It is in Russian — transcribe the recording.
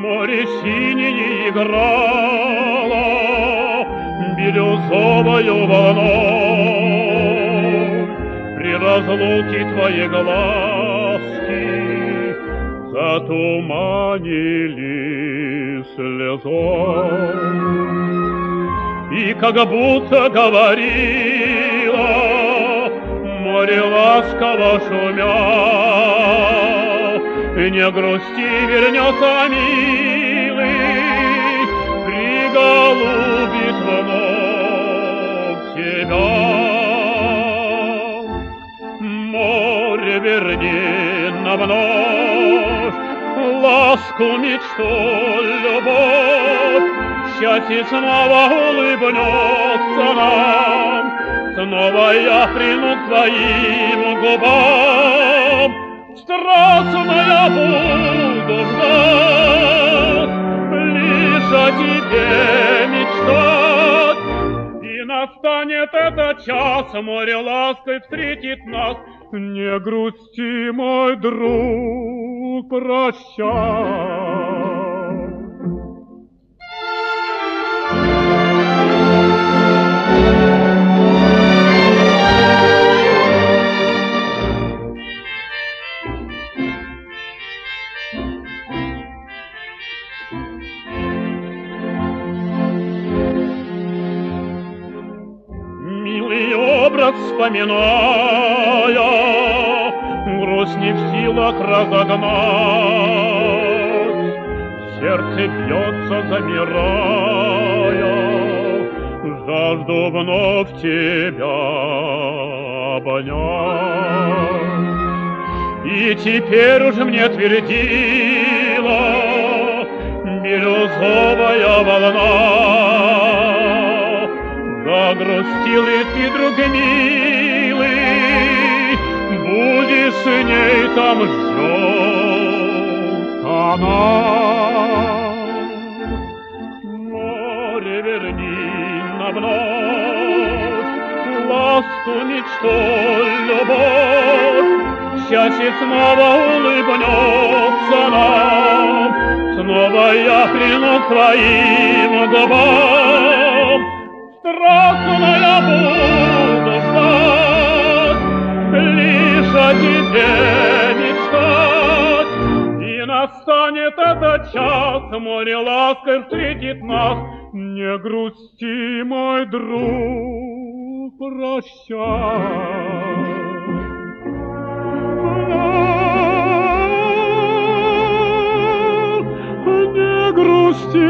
море синее играло бирюзовою волной. При разлуке твои глазки затуманили слезой. И как будто говорила море ласково шумя, не грусти, вернется милый, приголубит вновь тебя. Море верни на вновь ласку, мечту, любовь, счастье снова улыбнется нам, снова я прину к твоим губам страстная буду ждать, лишь о тебе мечтать. И настанет этот час, море лаской встретит нас. Не грусти, мой друг, прощай. Образ вспоминая, Грусть не в силах разогнать. Сердце бьется, замирая, Жажду вновь тебя обнять. И теперь уж мне твердила Бирюзовая волна, Загрустил и ты, друг милый, Будешь с ней там ждет она. Море верни на вновь Ласку, мечту, любовь, Счастье снова улыбнется нам, Снова я прину к твоим губам, страстная буду ждать, лишь о тебе мечтать. И настанет этот час, море лаской встретит нас. Не грусти, мой друг, прощай. Не грусти,